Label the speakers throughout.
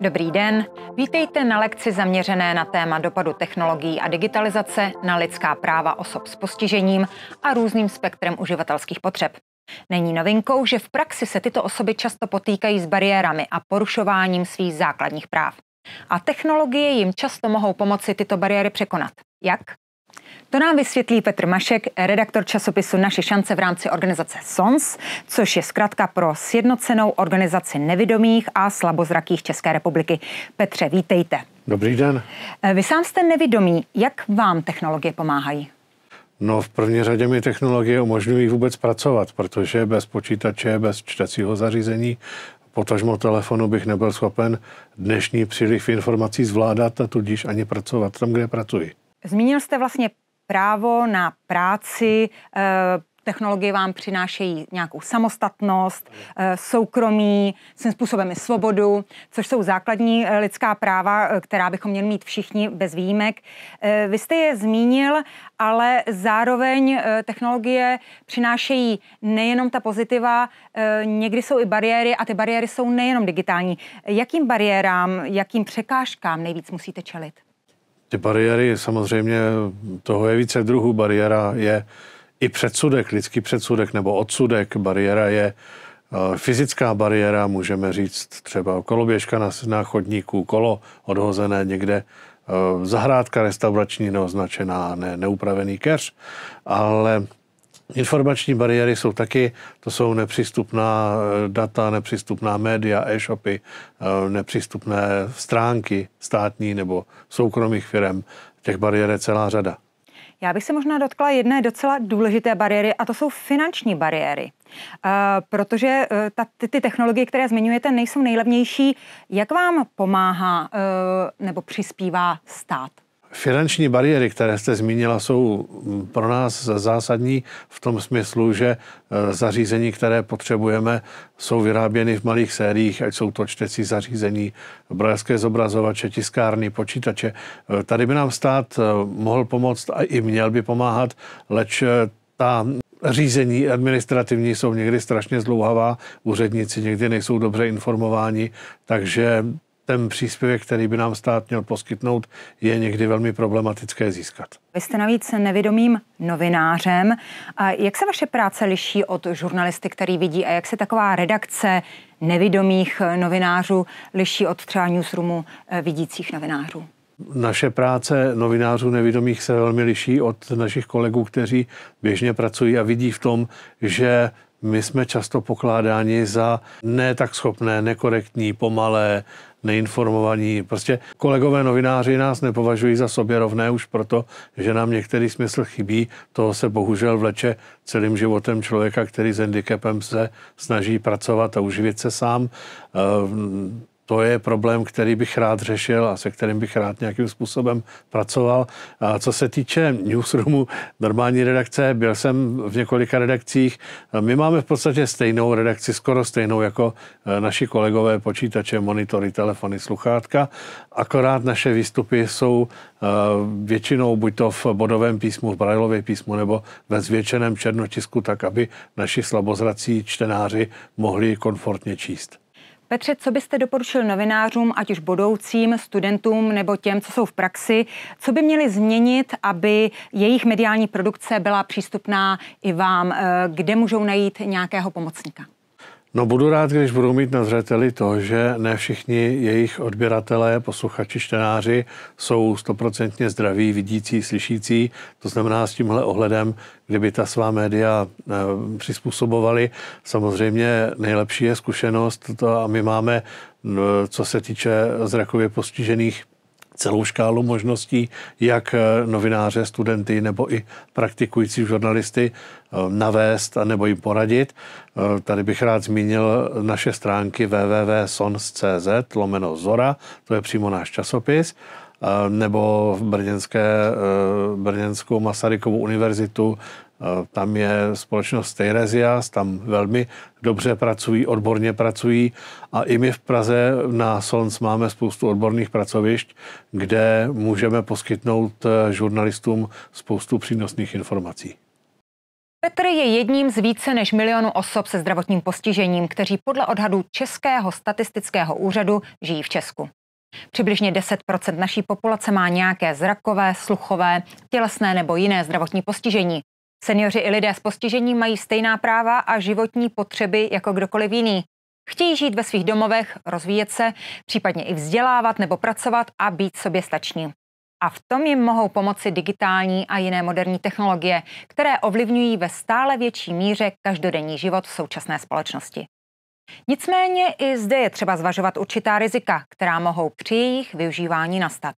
Speaker 1: Dobrý den, vítejte na lekci zaměřené na téma dopadu technologií a digitalizace na lidská práva osob s postižením a různým spektrem uživatelských potřeb. Není novinkou, že v praxi se tyto osoby často potýkají s bariérami a porušováním svých základních práv. A technologie jim často mohou pomoci tyto bariéry překonat. Jak? To nám vysvětlí Petr Mašek, redaktor časopisu Naše šance v rámci organizace SONS, což je zkrátka pro sjednocenou organizaci nevidomých a slabozrakých České republiky. Petře, vítejte.
Speaker 2: Dobrý den.
Speaker 1: Eh, vy sám jste nevidomý. Jak vám technologie pomáhají?
Speaker 2: No v první řadě mi technologie umožňují vůbec pracovat, protože bez počítače, bez čtecího zařízení, potažmo telefonu bych nebyl schopen dnešní příliv informací zvládat a tudíž ani pracovat tam, kde pracuji.
Speaker 1: Zmínil jste vlastně právo na práci, eh, technologie vám přinášejí nějakou samostatnost, eh, soukromí, svým způsobem i svobodu, což jsou základní eh, lidská práva, která bychom měli mít všichni bez výjimek. Vy jste je zmínil, ale zároveň technologie přinášejí nejenom ta pozitiva, někdy jsou i bariéry a ty bariéry jsou nejenom digitální. Jakým bariérám, jakým překážkám nejvíc musíte čelit?
Speaker 2: Ty bariéry, samozřejmě toho je více druhů. Bariéra je i předsudek, lidský předsudek nebo odsudek. Bariéra je eh, fyzická bariéra, můžeme říct třeba koloběžka na, na chodníku, kolo odhozené někde, eh, zahrádka restaurační neoznačená, ne, neupravený keř, ale Informační bariéry jsou taky, to jsou nepřístupná eh, data, nepřístupná média, e-shopy, eh, nepřístupné stránky státní nebo soukromých firm. Těch bariér je celá řada.
Speaker 1: Já bych se možná dotkla jedné docela důležité bariéry a to jsou finanční bariéry. Uh, protože ty, technologie, které zmiňujete, nejsou nejlevnější. Jak vám pomáhá nebo přispívá stát?
Speaker 2: Finanční bariéry, které jste zmínila, jsou pro nás zásadní v tom smyslu, že e, zařízení, které potřebujeme, jsou vyráběny v malých sériích, ať jsou to čtecí zařízení, brojské zobrazovače, tiskárny, počítače. E, tady by nám stát e, mohl pomoct a i měl by pomáhat, leč ta řízení administrativní jsou někdy strašně zdlouhavá, úředníci někdy nejsou dobře informováni, takže ten příspěvek, který by nám stát měl poskytnout, je někdy velmi problematické získat.
Speaker 1: Vy jste navíc nevědomým novinářem. A jak se vaše práce liší od žurnalisty, který vidí, a jak se taková redakce nevidomých novinářů liší od třeba newsroomu eh, vidících novinářů?
Speaker 2: Naše práce novinářů nevidomých se velmi liší od našich kolegů, kteří běžně pracují a vidí v tom, že my jsme často pokládáni za ne tak schopné, nekorektní, pomalé, neinformovaní. Prostě kolegové novináři nás nepovažují za sobě rovné už proto, že nám některý smysl chybí. Toho se bohužel vleče celým životem člověka, který s handicapem se snaží pracovat a uživit se sám. To je problém, který bych rád řešil a se kterým bych rád nějakým způsobem pracoval. A co se týče newsroomu, normální redakce, byl jsem v několika redakcích. My máme v podstatě stejnou redakci, skoro stejnou jako e, naši kolegové počítače, monitory, telefony, sluchátka. Akorát naše výstupy jsou e, většinou buď to v bodovém písmu, v brajlovém písmu nebo ve zvětšeném černotisku, tak aby naši slabozrací čtenáři mohli komfortně číst.
Speaker 1: Petře, co byste doporučil novinářům, ať už budoucím studentům nebo těm, co jsou v praxi, co by měli změnit, aby jejich mediální produkce byla přístupná i vám, eh, kde můžou najít nějakého pomocníka?
Speaker 2: No budu rád, když budou mít na zřeteli to, že ne všichni jejich odběratelé, posluchači, čtenáři jsou stoprocentně zdraví, vidící, slyšící. To znamená s tímhle ohledem, kdyby ta svá média e, přizpůsobovali, samozřejmě nejlepší je zkušenost to a my máme, co se týče zrakově postižených, celou škálu možností, jak eh, novináře, studenty nebo i praktikující žurnalisty eh, navést a nebo jim poradit. Eh, tady bych rád zmínil naše stránky www.sons.cz lomeno Zora, to je přímo náš časopis, nebo v Brněnské, Brněnskou Masarykovou univerzitu tam je společnost Teiresias, tam velmi dobře pracují, odborně pracují a i my v Praze na Sons máme spoustu odborných pracovišť, kde můžeme poskytnout žurnalistům spoustu přínosných informací.
Speaker 1: Petr je jedním z více než milionu osob se zdravotním postižením, kteří podle odhadů Českého statistického úřadu žijí v Česku. Přibližně 10% naší populace má nějaké zrakové, sluchové, tělesné nebo jiné zdravotní postižení. Seniori i lidé s postižením mají stejná práva a životní potřeby jako kdokoliv jiný. Chtějí žít ve svých domovech, rozvíjet se, případně i vzdělávat nebo pracovat a být sobě stační. A v tom jim mohou pomoci digitální a jiné moderní technologie, které ovlivňují ve stále větší míře každodenní život v současné společnosti. Nicméně i zde je třeba zvažovat určitá rizika, která mohou při jejich využívání nastat.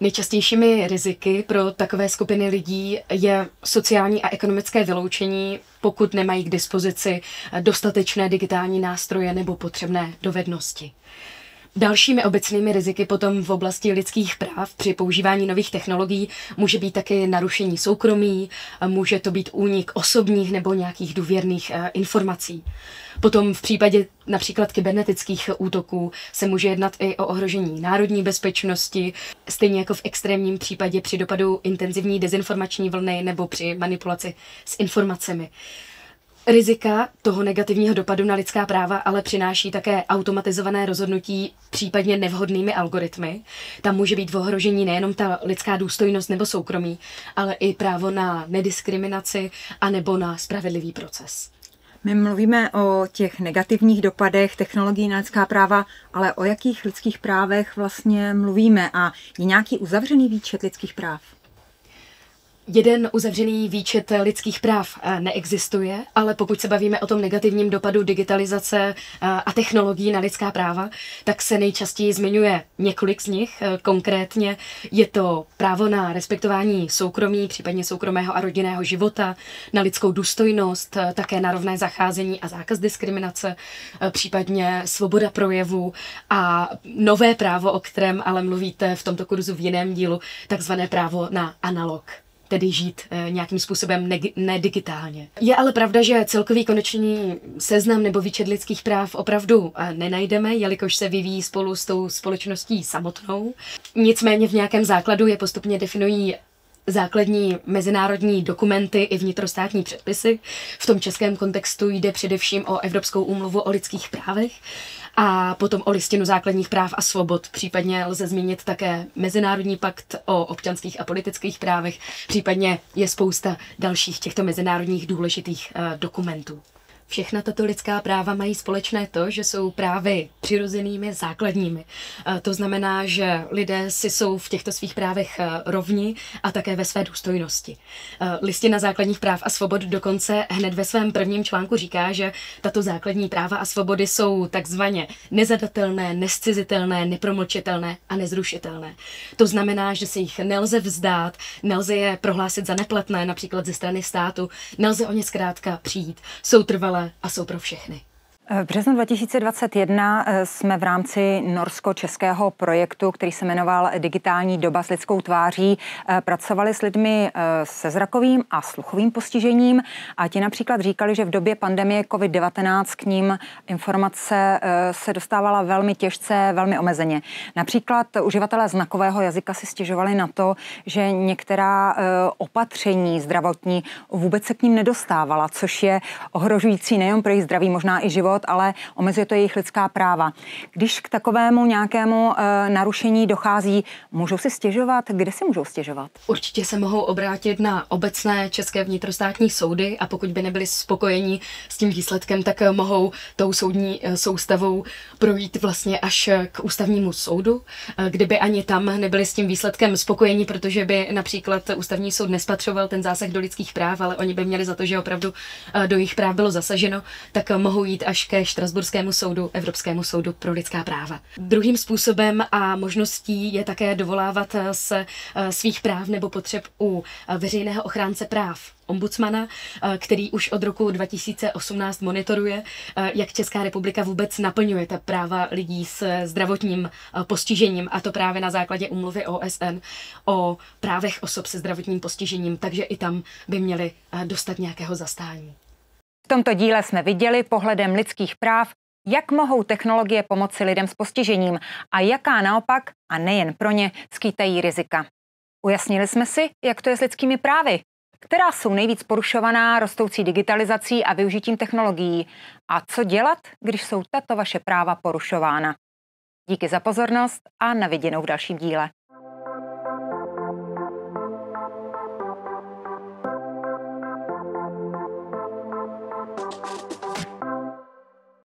Speaker 3: Nejčastějšími riziky pro takové skupiny lidí je sociální a ekonomické vyloučení, pokud nemají k dispozici dostatečné digitální nástroje nebo potřebné dovednosti. Dalšími obecnými riziky potom v oblasti lidských práv při používání nových technologií může být taky narušení soukromí, může to být únik osobních nebo nějakých důvěrných eh, informací. Potom v případě například kybernetických útoků se může jednat i o ohrožení národní bezpečnosti, stejně jako v extrémním případě při dopadu intenzivní dezinformační vlny nebo při manipulaci s informacemi. Rizika toho negativního dopadu na lidská práva ale přináší také automatizované rozhodnutí případně nevhodnými algoritmy. Tam může být v ohrožení nejenom ta lidská důstojnost nebo soukromí, ale i právo na nediskriminaci a nebo na spravedlivý proces.
Speaker 1: My mluvíme o těch negativních dopadech technologií na lidská práva, ale o jakých lidských právech vlastně mluvíme a je nějaký uzavřený výčet lidských práv?
Speaker 3: Jeden uzavřený výčet lidských práv eh, neexistuje, ale pokud se bavíme o tom negativním dopadu digitalizace eh, a technologií na lidská práva, tak se nejčastěji zmiňuje několik z nich. Eh, konkrétně je to právo na respektování soukromí, případně soukromého a rodinného života, na lidskou důstojnost, také na rovné zacházení a zákaz diskriminace, případně svoboda projevu a nové právo, o kterém ale mluvíte v tomto kurzu v jiném dílu, takzvané právo na analog tedy žít e, nějakým způsobem nedigitálně. Je ale pravda, že celkový konečný seznam nebo výčet lidských práv opravdu e, nenajdeme, jelikož se vyvíjí spolu s tou společností samotnou. Nicméně v nějakém základu je postupně definují základní mezinárodní dokumenty i vnitrostátní předpisy. V tom českém kontextu jde především o Evropskou úmluvu o lidských právech a potom o listinu základních práv a svobod. Případně lze zmínit také Mezinárodní pakt o občanských a politických právech, případně je spousta dalších těchto mezinárodních důležitých uh, dokumentů. Všechna tato lidská práva mají společné to, že jsou právy přirozenými, základními. To znamená, že lidé si jsou v těchto svých právech e, rovni a také ve své důstojnosti. E, Listina základních práv a svobod dokonce hned ve svém prvním článku říká, že tato základní práva a svobody jsou takzvaně nezadatelné, nescizitelné, nepromlčitelné a nezrušitelné. To znamená, že si jich nelze vzdát, nelze je prohlásit za neplatné, například ze strany státu, nelze o ně zkrátka přijít. Jsou trvalé a jsou pro všechny.
Speaker 1: V březnu 2021 eh, jsme v rámci norsko-českého projektu, který se jmenoval Digitální doba s lidskou tváří, eh, pracovali s lidmi eh, se zrakovým a sluchovým postižením a ti například říkali, že v době pandemie COVID-19 k ním informace se dostávala velmi těžce, velmi omezeně. Například uživatelé znakového jazyka si stěžovali na to, že některá opatření zdravotní vůbec se k ním nedostávala, což je ohrožující nejen pro jejich zdraví, možná i život, život, ale omezuje to jejich lidská práva. Když k takovému nějakému e, narušení dochází, můžou si stěžovat? Kde si můžou stěžovat?
Speaker 3: Určitě se mohou obrátit na obecné české vnitrostátní soudy a pokud by nebyli spokojeni s tím výsledkem, tak eh, mohou tou soudní eh, soustavou projít vlastně až k ústavnímu soudu. Kdyby ani tam nebyli s tím výsledkem spokojeni, protože by například ústavní soud nespatřoval ten zásah do lidských práv, ale oni by měli za to, že opravdu do jejich práv bylo zasaženo, tak mohou jít až ke Štrasburskému soudu, Evropskému soudu pro lidská práva. Druhým způsobem a možností je také dovolávat se eh, svých práv nebo potřeb u eh, veřejného ochránce práv ombudsmana, eh, který už od roku 2018 monitoruje, jak Česká republika vůbec naplňuje ta práva lidí s zdravotním postižením, a to právě na základě umluvy OSN o právech osob se zdravotním postižením, takže i tam by měli dostat nějakého zastání.
Speaker 1: V tomto díle jsme viděli pohledem lidských práv, jak mohou technologie pomoci lidem s postižením a jaká naopak, a nejen pro ně, skýtají rizika. Ujasnili jsme si, jak to je s lidskými právy. která jsou nejvíc porušovaná rostoucí digitalizací a využitím technologií a co dělat, když jsou tato vaše práva porušována. Díky za pozornost a na viděnou v dalším díle.